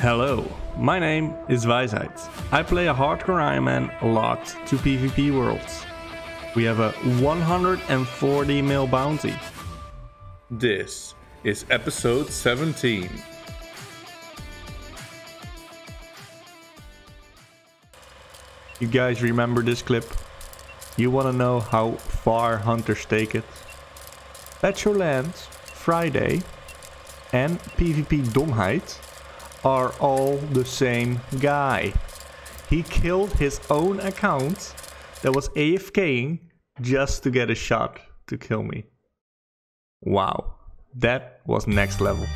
Hello, my name is Wijsheid. I play a hardcore Iron Man locked to PvP worlds. We have a 140 mil bounty. This is episode 17. You guys remember this clip? You wanna know how far hunters take it? Patch Your Lands, Friday and PvP Domheid are all the same guy. He killed his own account that was AFKing just to get a shot to kill me. Wow, that was next level.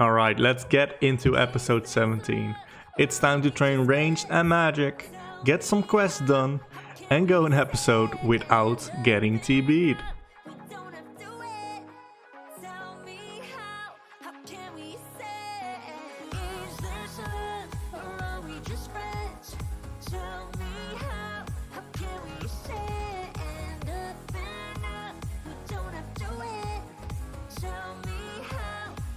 Alright, let's get into episode 17. It's time to train ranged and magic, get some quests done, and go an episode without getting TB'd.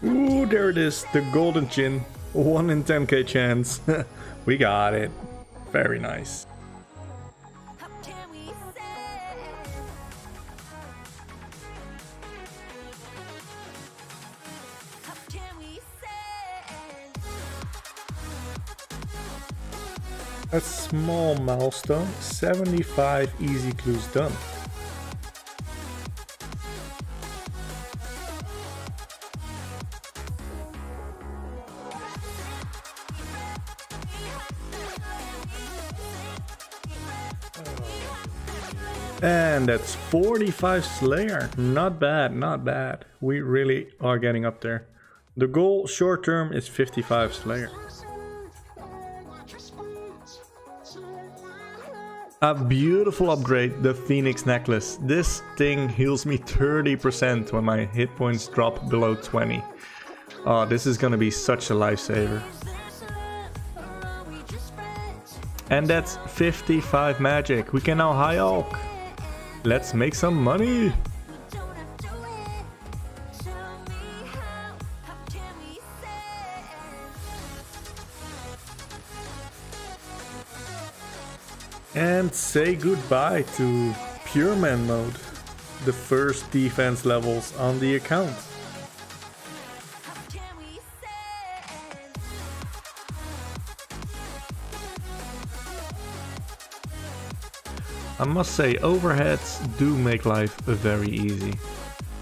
Ooh, there it is, the golden chin. 1 in 10k chance. we got it. Very nice. A small milestone, 75 easy clues done. And that's 45 Slayer. Not bad, not bad. We really are getting up there. The goal short term is 55 Slayer. A beautiful upgrade, the Phoenix Necklace. This thing heals me 30% when my hit points drop below 20. Oh, this is gonna be such a lifesaver. And that's 55 magic. We can now high alch. Let's make some money. And say goodbye to Pure Man mode, the first defense levels on the account. I must say, overheads do make life very easy.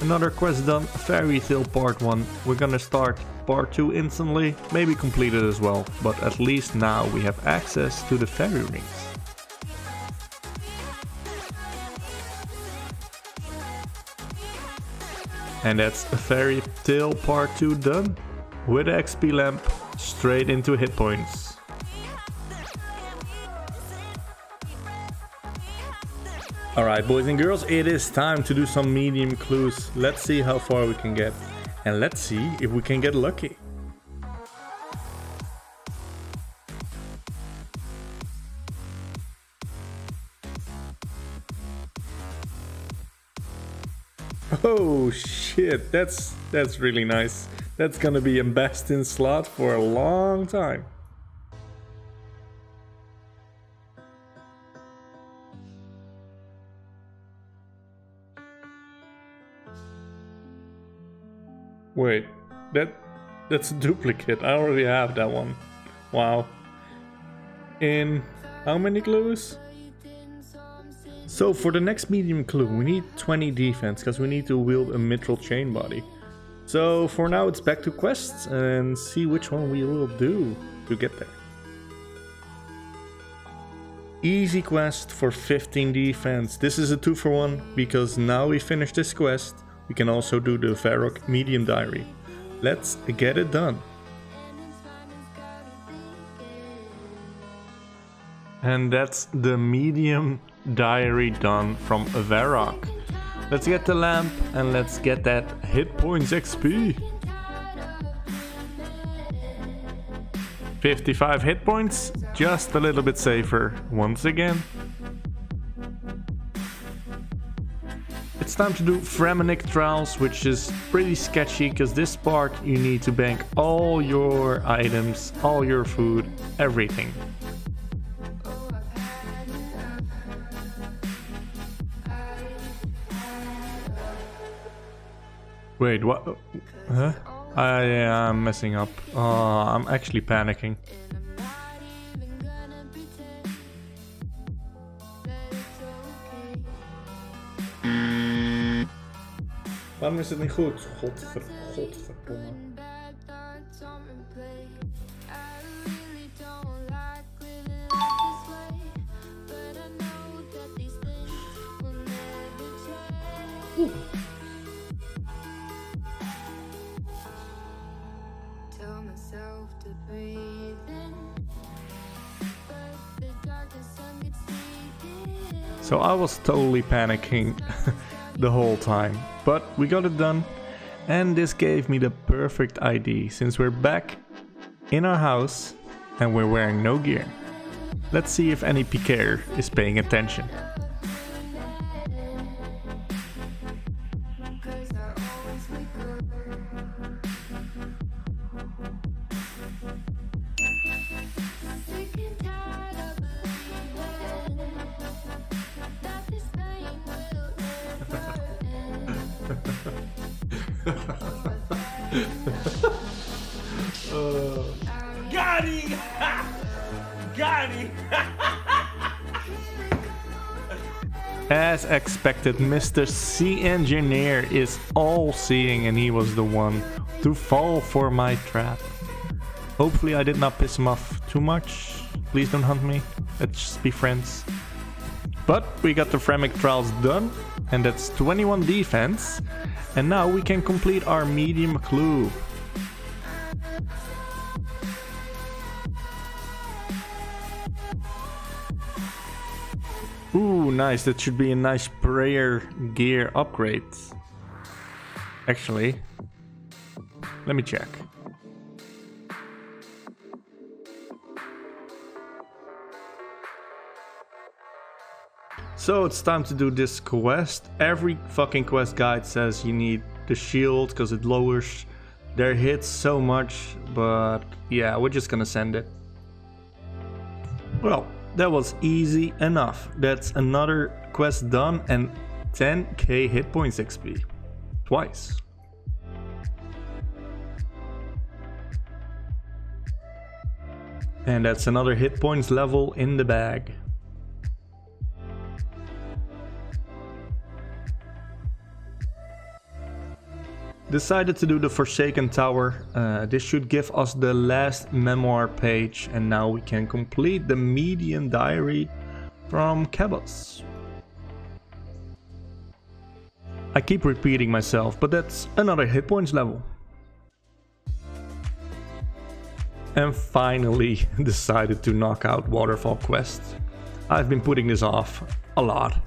Another quest done, Fairy Tale Part 1. We're gonna start Part 2 instantly, maybe complete it as well, but at least now we have access to the fairy rings. And that's Fairy Tale Part 2 done. With XP lamp, straight into hit points. Alright boys and girls, it is time to do some medium clues. Let's see how far we can get. And let's see if we can get lucky. Oh shit, that's that's really nice. That's gonna be a best in slot for a long time. Wait, that that's a duplicate. I already have that one. Wow. In how many clues? So for the next medium clue, we need 20 defense because we need to wield a mithril chain body. So for now it's back to quests and see which one we will do to get there. Easy quest for 15 defense. This is a 2 for 1 because now we finish this quest we can also do the Varrock Medium Diary. Let's get it done. And that's the medium diary done from Varrock. Let's get the lamp and let's get that hit points XP. 55 hit points, just a little bit safer once again. It's time to do Fremennik trials, which is pretty sketchy because this part you need to bank all your items, all your food, everything. Wait, what? Huh? I am messing up. Oh, I'm actually panicking. Waarom is het niet goed? Godver, godverdomme. Tell So I was totally panicking the whole time. But we got it done. And this gave me the perfect ID since we're back in our house and we're wearing no gear. Let's see if any PKer is paying attention. Him! Got! As expected, Mr. C Engineer is all seeing and he was the one to fall for my trap. Hopefully I did not piss him off too much. Please don't hunt me. Let's just be friends. But we got the Fremennik trials done and that's 21 defense. And now we can complete our medium clue. Ooh, nice. That should be a nice prayer gear upgrade. Actually, let me check. So it's time to do this quest. Every fucking quest guide says you need the shield because it lowers their hits so much. But yeah, we're just gonna send it. Well, that was easy enough. That's another quest done and 10k hit points XP. Twice. And that's another hit points level in the bag. Decided to do the Forsaken Tower. Uh, this should give us the last memoir page, and now we can complete the Median Diary from Kebos. I keep repeating myself, but that's another hit points level. And finally decided to knock out Waterfall Quest. I've been putting this off a lot.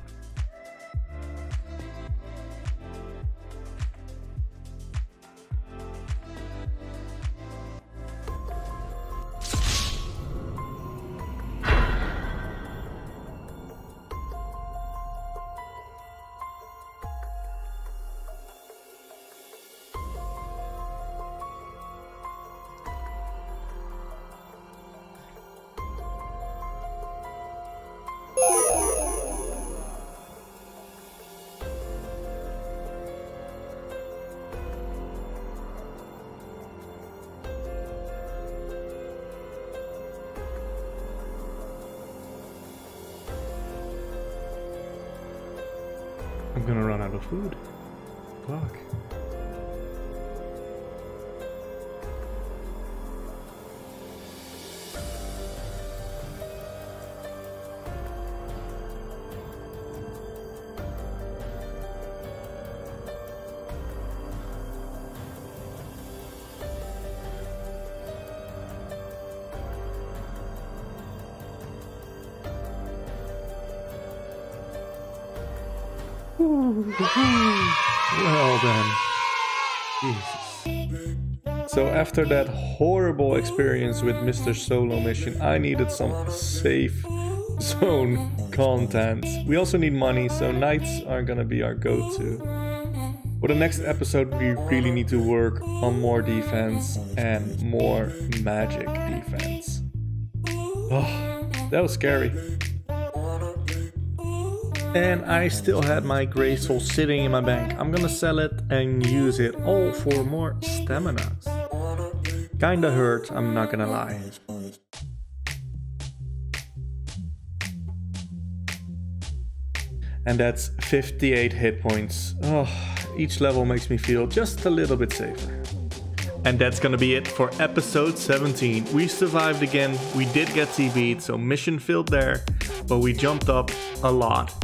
I'm gonna run out of food. Fuck. Well then. Jesus. So after that horrible experience with Mr. Solo mission, I needed some safe zone content. We also need money, so knights are gonna be our go-to. For the next episode, we really need to work on more defense and more magic defense. Oh, that was scary. And I still had my Grey Soul sitting in my bank. I'm gonna sell it and use it all for more stamina. Kinda hurt, I'm not gonna lie. And that's 58 hit points. Oh, each level makes me feel just a little bit safer. And that's gonna be it for episode 17. We survived again, we did get TB'd, so mission filled there, but we jumped up a lot.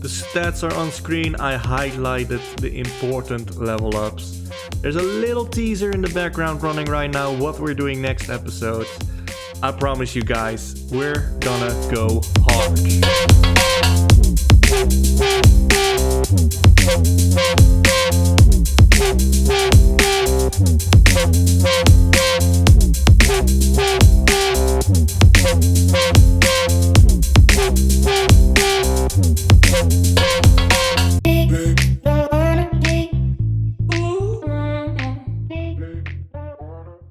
The stats are on screen, I highlighted the important level ups. There's a little teaser in the background running right now what we're doing next episode. I promise you guys, we're gonna go hard.